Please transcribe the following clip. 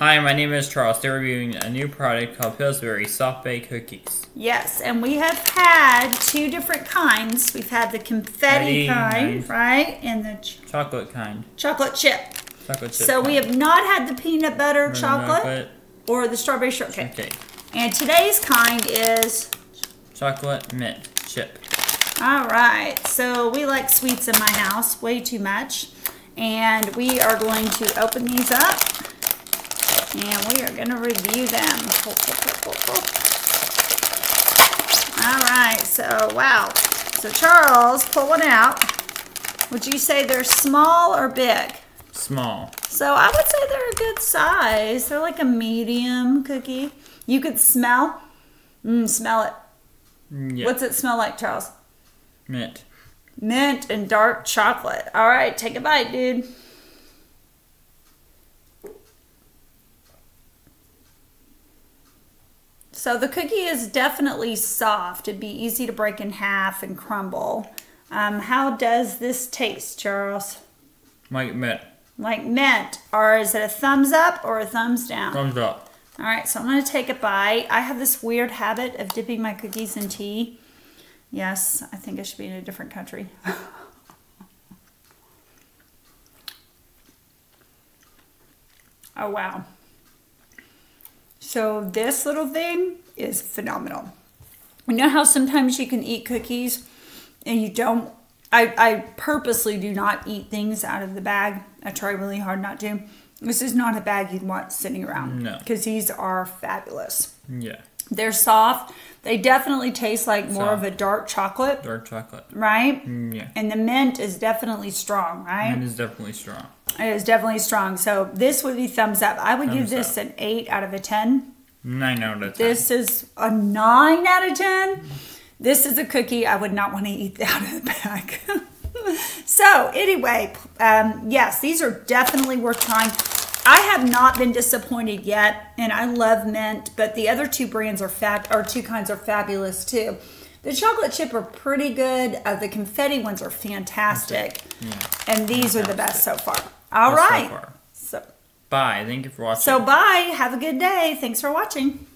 Hi, my name is Charles. They're reviewing a new product called Pillsbury Soft Bake Cookies. Yes, and we have had two different kinds. We've had the confetti kind, kind. right, and the ch- Chocolate kind. chocolate chip. Chocolate chip. So we have not had the peanut butter Vanilla chocolate or the strawberry shortcake. Okay. And today's kind is Chocolate mint chip. all right. So we like sweets in my house way too much, and we are going to open these up, and we are going to review them. All right. So wow. So Charles, pull one out. Would you say they're small or big? Small. So I would say they're a good size. They're like a medium cookie. You could smell. Mm, smell it. Yeah. What's it smell like, Charles? mint? Mint and dark chocolate. All right, take a bite, dude. So the cookie is definitely soft. It'd be easy to break in half and crumble. Um, how does this taste, Charles? Like mint. Like mint, or is it a thumbs up or a thumbs down? Thumbs up. All right, so I'm going to take a bite. I have this weird habit of dipping my cookies in tea. Yes, I think I should be in a different country. oh, wow. So this little thing is phenomenal. You know how sometimes you can eat cookies and you don't I, I purposely do not eat things out of the bag. I try really hard not to. This is not a bag you'd want sitting around. No. Because these are fabulous. Yeah. They're soft. They definitely taste like more of a dark chocolate, Dark chocolate. right? Mm, Yeah. And the mint is definitely strong, right? Mint is definitely strong. It is definitely strong. So this would be thumbs up. I would give this up. an 8 out of a 10. Nine out of ten. This is a 9 out of 10. This is a cookie I would not want to eat out of the bag. so, anyway, um, yes, these are definitely worth trying. I have not been disappointed yet, and I love mint, but the other two brands are fab, or two kinds are fabulous too. The chocolate chip are pretty good. Uh, the confetti ones are fantastic, Yeah. and these are the best so far. All so So, Bye. Thank you for watching. so bye. Have a good day. Thanks for watching.